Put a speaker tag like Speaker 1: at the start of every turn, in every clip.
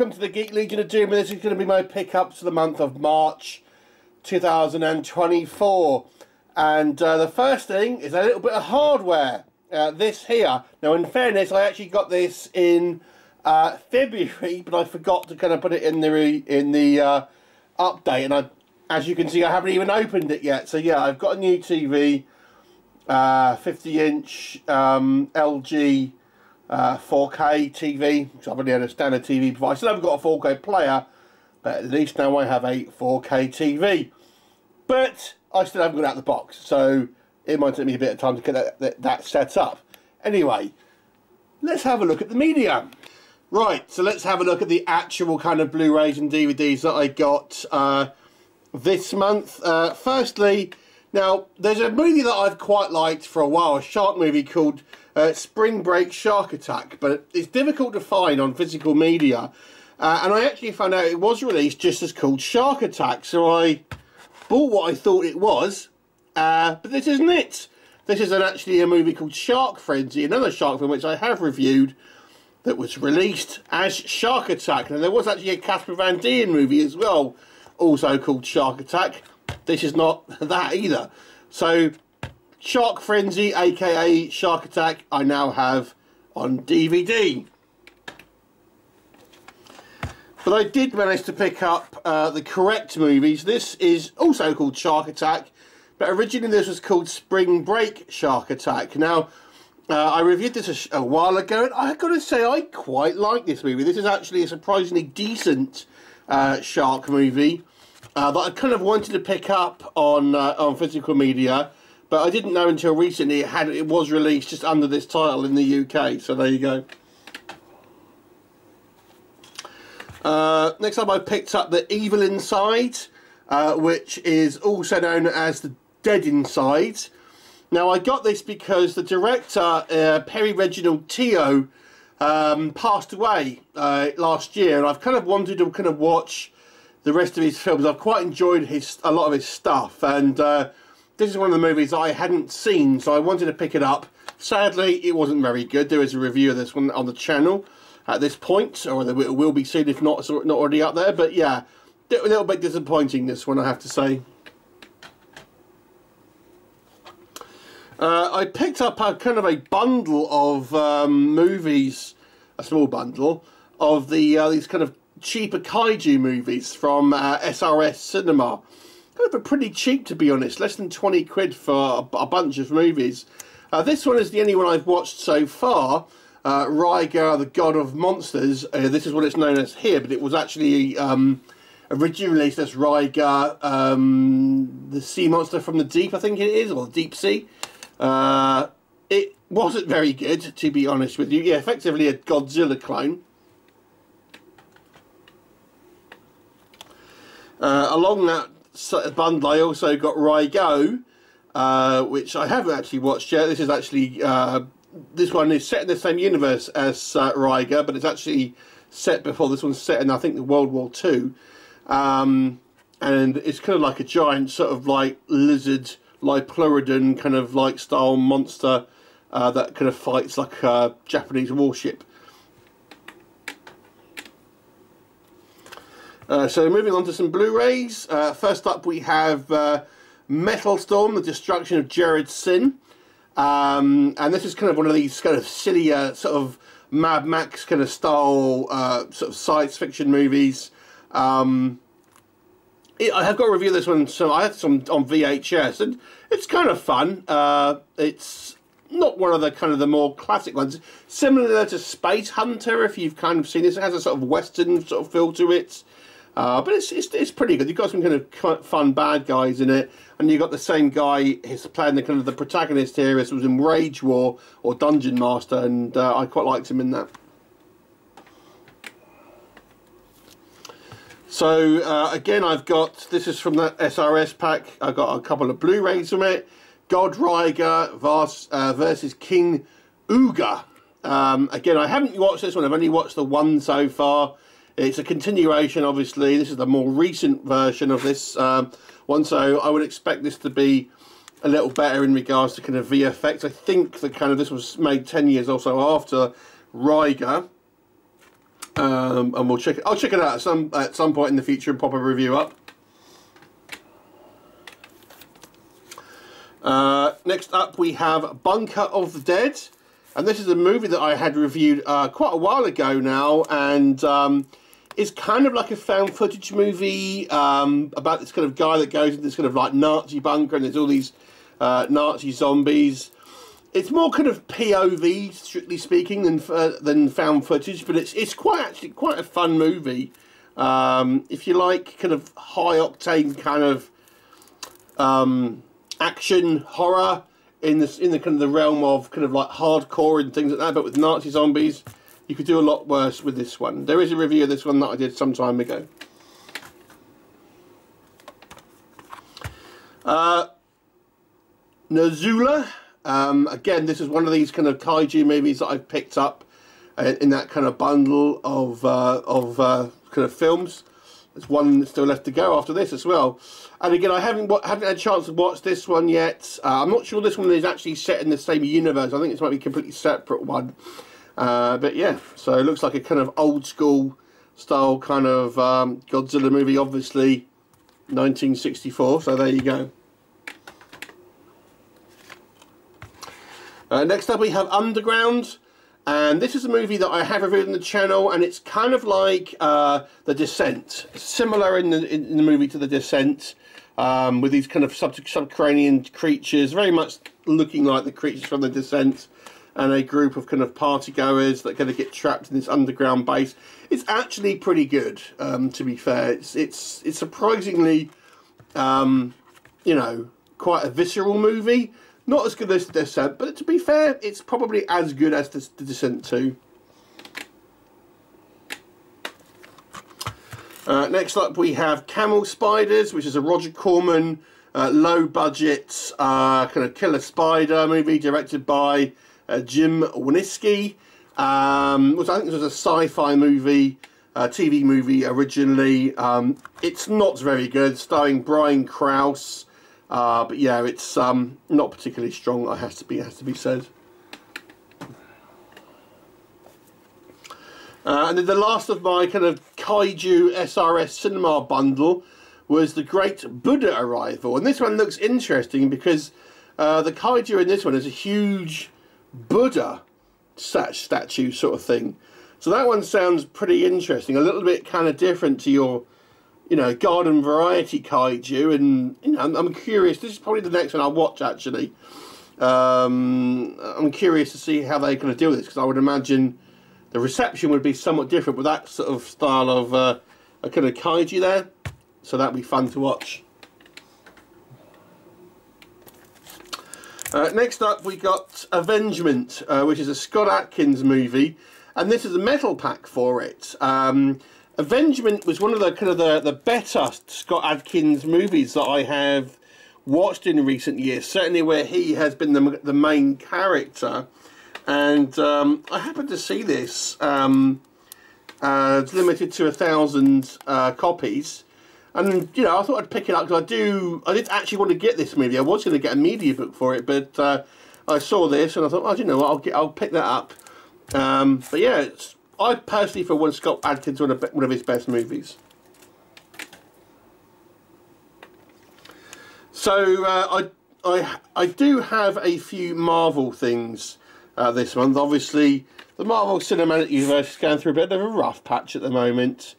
Speaker 1: welcome to the Geek Legion of Doom, and this is going to be my pickups for the month of March 2024. And uh, the first thing is a little bit of hardware. Uh, this here. Now, in fairness, I actually got this in uh, February, but I forgot to kind of put it in the in the uh, update, and I, as you can see, I haven't even opened it yet. So yeah, I've got a new TV, 50-inch uh, um, LG uh, 4K TV. So I've only had a standard TV before. I still haven't got a 4K player, but at least now I have a 4K TV. But I still haven't got out of the box, so it might take me a bit of time to get that, that, that set up. Anyway, let's have a look at the media. Right, so let's have a look at the actual kind of Blu-rays and DVDs that I got uh, this month. Uh, firstly, now, there's a movie that I've quite liked for a while, a shark movie called uh, Spring Break Shark Attack, but it's difficult to find on physical media. Uh, and I actually found out it was released just as called Shark Attack, so I bought what I thought it was, uh, but this isn't it. This is an, actually a movie called Shark Frenzy, another shark film which I have reviewed, that was released as Shark Attack. And there was actually a Casper Van Dien movie as well, also called Shark Attack. This is not that either. So, Shark Frenzy, aka Shark Attack, I now have on DVD. But I did manage to pick up uh, the correct movies. This is also called Shark Attack, but originally this was called Spring Break Shark Attack. Now, uh, I reviewed this a, a, while ago, and I got to say I quite like this movie. This is actually a surprisingly decent uh, shark movie uh, that I kind of wanted to pick up on uh, on physical media, but I didn't know until recently it had it was released just under this title in the UK. So there you go. Uh, next up, I picked up the Evil Inside, uh, which is also known as the Dead Inside. Now, I got this because the director, uh, Perry Reginald Teo, um, passed away uh, last year, and I've kind of wanted to kind of watch the rest of his films. I've quite enjoyed his a lot of his stuff, and uh, this is one of the movies I hadn't seen, so I wanted to pick it up. Sadly, it wasn't very good. There is a review of this one on the channel at this point, or it will be soon if not not already up there. But yeah, a little bit disappointing this one, I have to say. Uh, I picked up a kind of a bundle of um, movies, a small bundle of the uh, these kind of cheaper kaiju movies from uh, SRS Cinema. Of pretty cheap to be honest, less than 20 quid for a, bunch of movies. Uh, this one is the only one I've watched so far. Uh, Raiga, the God of Monsters. Uh, this is what it's known as here, but it was actually um, originally released as Raiga, um, the Sea Monster from the Deep, I think it is, or Deep Sea. Uh, it wasn't very good, to be honest with you. Yeah, effectively a Godzilla clone. Uh, along that bundle, I also got Reigo, uh, which I haven't actually watched yet. This is actually uh, this one is set in the same universe as uh, Raiga, but it's actually set before this one's set in I think the World War Two, um, and it's kind of like a giant sort of like lizard, Liopleurodon kind of like style monster uh, that kind of fights like a Japanese warship. Uh, so moving on to some Blu-rays. Uh, first up we have uh, Metal Storm, The Destruction of Jared-Syn. Um, and this is kind of one of these kind of sillier sort of Mad Max kind of style uh, sort of science fiction movies. Um, it, I have got to review this one, so I had some on VHS, and it's kind of fun. Uh, it's not one of the kind of the more classic ones. Similar to Space Hunter, if you've kind of seen this, it has a sort of western sort of feel to it. Uh, but it's, it's, it's pretty good. You've got some kind of fun bad guys in it, and you've got the same guy who's playing the kind of the protagonist here. This was in Rage War or Dungeon Master, and uh, I quite liked him in that. So uh, again, I've got this is from the SRS pack. I've got a couple of Blu-rays from it. God Raiga versus, uh, versus King Ohga. Um, again, I haven't watched this one. I've only watched the one so far. It's a continuation, obviously. This is the more recent version of this um, one, so I would expect this to be a little better in regards to kind of VFX. I think that kind of this was made 10 years or so after Raiga. Um, and we'll check it. I'll check it out at some at some point in the future and pop a review up. Uh, next up, we have Bunker of the Dead, and this is a movie that I had reviewed uh, quite a while ago now, and um, it's kind of like a found footage movie um, about this kind of guy that goes into this kind of like Nazi bunker, and there's all these uh, Nazi zombies. It's more kind of POV, strictly speaking, than uh, than found footage, but it's it's quite actually quite a fun movie. Um, if you like kind of high octane kind of um, action horror in this in the kind of the realm of kind of like hardcore and things like that, but with Nazi zombies, you could do a lot worse with this one. There is a review of this one that I did some time ago. Uh, Nezura. Um, again, this is one of these kind of kaiju movies that I've picked up uh, in that kind of bundle of uh, of uh, kind of films. There's one still left to go after this as well. And again, I haven't haven't had a chance to watch this one yet. Uh, I'm not sure this one is actually set in the same universe. I think this might be a completely separate one. Uh, but yeah, so it looks like a kind of old school style kind of um, Godzilla movie, obviously 1964. So there you go. Uh, next up we have Underground. And this is a movie that I have reviewed on the channel, and it's kind of like uh, The Descent. Similar in the, in the movie to The Descent, um, with these kind of sub subterranean creatures, very much looking like the creatures from The Descent, and a group of kind of party goers that kind of get trapped in this underground base. It's actually pretty good, um, to be fair. It's, it's, it's surprisingly, um, you know, quite a visceral movie not as good as The Descent, but to be fair, it's probably as good as the, the Descent 2. Uh, next up we have Camel Spiders, which is a Roger Corman uh, low budget uh, kind of killer spider movie directed by uh, Jim Wynorski. Um, which I think this was a sci-fi movie, uh, TV movie originally. Um, it's not very good, starring Brian Krause, uh, but yeah, it's um, not particularly strong. It has to be has to be said. Uh, and then the last of my kind of kaiju SRS cinema bundle was the Great Buddha Arrival, and this one looks interesting because uh, the kaiju in this one is a huge Buddha statue sort of thing. So that one sounds pretty interesting, a little bit kind of different to your you know, garden variety kaiju, and you know, I'm, I'm curious. This is probably the next one I'll watch actually. Um, I'm curious to see how they're going to deal with this because I would imagine the reception would be somewhat different with that sort of style of uh, a kind of kaiju there. So that'd be fun to watch. Uh, next up, we got Avengement, uh, which is a Scott Adkins movie, and this is a metal pack for it. Um, Avengement was one of the kind of the, the better Scott Adkins movies that I have watched in recent years. Certainly where he has been the, the main character. And um, I happened to see this. Um, uh, it's limited to a thousand uh, copies. And, you know, I thought I'd pick it up because I do... I did actually want to get this movie. I was going to get a media book for it, but uh, I saw this and I thought, oh, you know what, I'll, get, I'll pick that up. Um, but yeah, it's I personally, for one, Scott Adkins one of, one of his best movies. So uh, I, I, I do have a few Marvel things uh, this month. Obviously, the Marvel Cinematic Universe is going through a bit of a rough patch at the moment.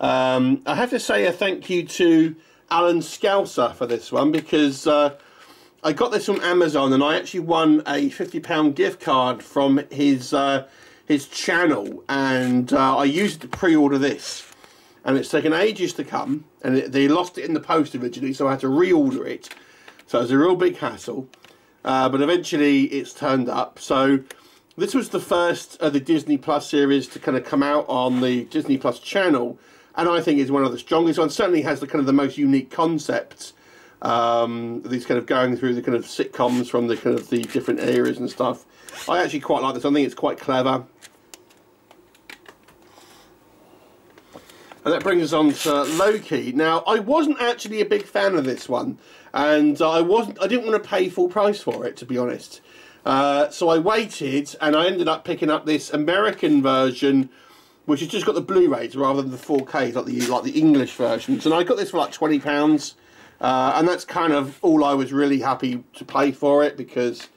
Speaker 1: Um, I have to say a thank you to Alan Scouser for this one because uh, I got this from Amazon and I actually won a £50 gift card from his uh, his channel and uh, I used it to pre-order this. And it's taken ages to come and it, they lost it in the post originally so I had to reorder it. So it was a real big hassle uh, but eventually it's turned up. So this was the first of the Disney Plus series to kind of come out on the Disney Plus channel and I think is one of the strongest ones. Certainly has the kind of the most unique concepts um, these kind of going through the kind of sitcoms from the kind of the different areas and stuff I actually quite like this I think it's quite clever And that brings us on to Loki. Now, I wasn't actually a big fan of this one, and I wasn't. I didn't want to pay full price for it, to be honest. Uh, so I waited, and I ended up picking up this American version which has just got the Blu-rays rather than the 4Ks like the like the English versions. And I got this for like twenty pounds, uh, and that's kind of all I was really happy to pay for it because,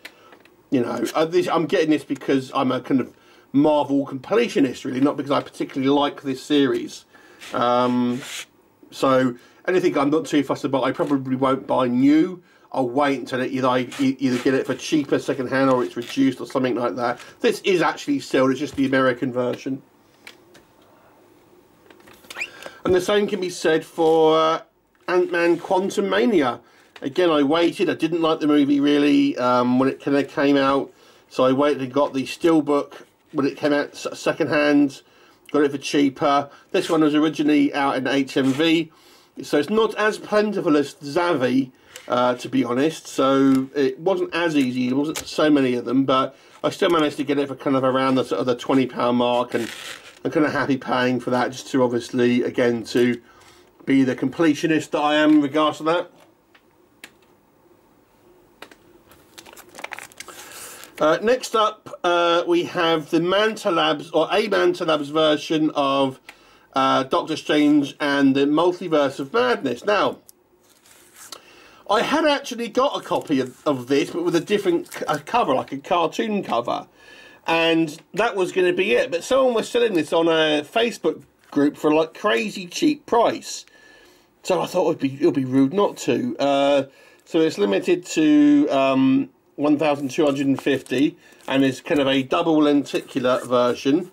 Speaker 1: you know, I'm getting this because I'm a kind of Marvel completionist, really, not because I particularly like this series. Um, so anything I'm not too fussed about, I probably won't buy new. I'll wait until it either I either get it for cheaper second hand or it's reduced or something like that. This is actually still it's just the American version. And the same can be said for Ant-Man Quantumania. Again, I waited. I didn't like the movie really um, when it kind of came out. So I waited and got the Steelbook when it came out secondhand. Got it for cheaper. This one was originally out in HMV. So it's not as plentiful as Zavvi, uh, to be honest. So it wasn't as easy. There wasn't so many of them, but I still managed to get it for kind of around the sort of the twenty pound mark, and I'm kind of happy paying for that. Just to obviously, again, to be the completionist that I am in regards to that. Uh, next up, uh, we have the Manta Labs, or a Manta Labs version of uh, Doctor Strange and the Multiverse of Madness. Now, I had actually got a copy of, of this, but with a different cover, like a cartoon cover. And that was going to be it. But someone was selling this on a Facebook group for like crazy cheap price. So I thought it would be, it would be rude not to. Uh, so it's limited to um, 1,250 and is kind of a double lenticular version.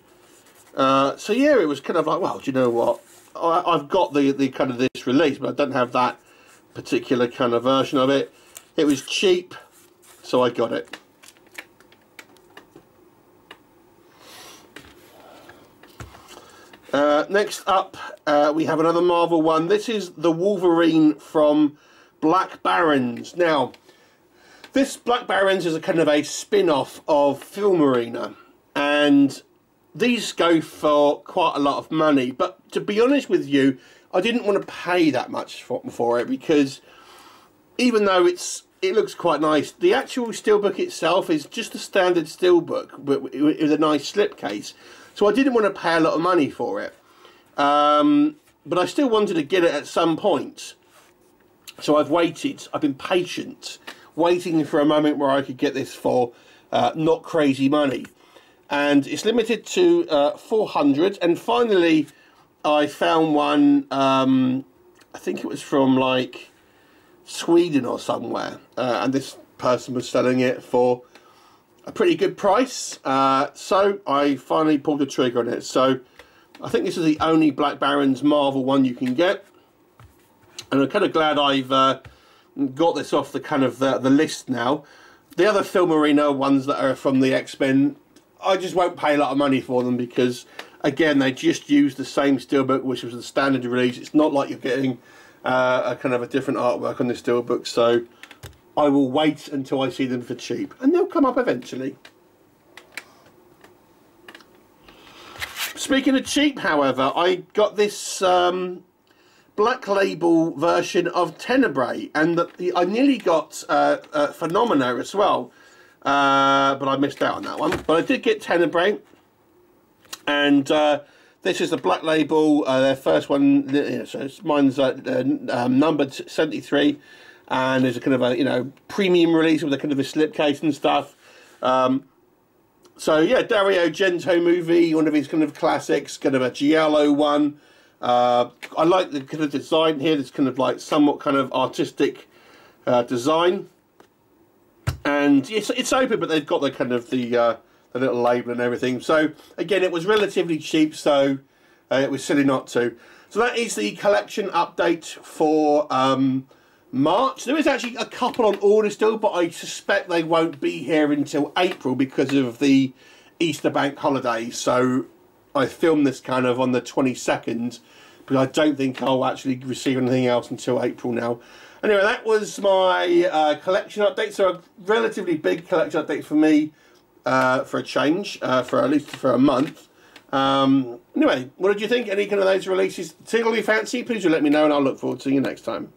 Speaker 1: Uh, so yeah, it was kind of like, well, do you know what? I, have got the, the kind of this release, but I don't have that particular kind of version of it. It was cheap, so I got it. Uh, next up, uh, we have another Marvel one. This is the Wolverine from Black Barons. Now, this Black Barons is a kind of a spin-off of Film Arena, and these go for quite a lot of money. But to be honest with you, I didn't want to pay that much for, for it because even though it's it looks quite nice, the actual steelbook itself is just a standard steelbook with a nice slipcase. So I didn't want to pay a lot of money for it. Um, but I still wanted to get it at some point. So I've waited. I've been patient, waiting for a moment where I could get this for uh, not crazy money. And it's limited to uh, 400. And finally, I found one, um, I think it was from like Sweden or somewhere, uh, and this person was selling it for a pretty good price. Uh, so I finally pulled the trigger on it. So I think this is the only Black Barons Marvel one you can get, and I'm kind of glad I've uh, got this off the kind of the, the list now. The other Film Arena ones that are from the X Men, I just won't pay a lot of money for them because Again, they just use the same steelbook, which was the standard release. It's not like you're getting uh, a kind of a different artwork on this steelbook, so I will wait until I see them for cheap, and they'll come up eventually. Speaking of cheap, however, I got this um, black label version of Tenebrae, and the, I nearly got uh, uh, Phenomena as well, uh, but I missed out on that one. But I did get Tenebrae, and uh, this is the black label uh, their first one know, so mine's uh, um, numbered 73 and there's a kind of a you know premium release with a kind of a slipcase and stuff. Um, so yeah Dario Argento movie one of his kind of classics kind of a giallo one uh, I like the kind of design here this kind of like somewhat kind of artistic uh, design and it's, it's open but they've got the kind of the uh, the little label and everything. So again, it was relatively cheap, so uh, it was silly not to. So that is the collection update for um, March. There is actually a couple on order still, but I suspect they won't be here until April because of the Easter bank holiday. So I filmed this kind of on the 22nd, but I don't think I'll actually receive anything else until April now. Anyway, that was my uh, collection update. So a relatively big collection update for me uh, for a change, uh, for at least for a month. Um, anyway, what did you think? Any kind of those releases tickle your fancy? Please do let me know and I'll look forward to seeing you next time.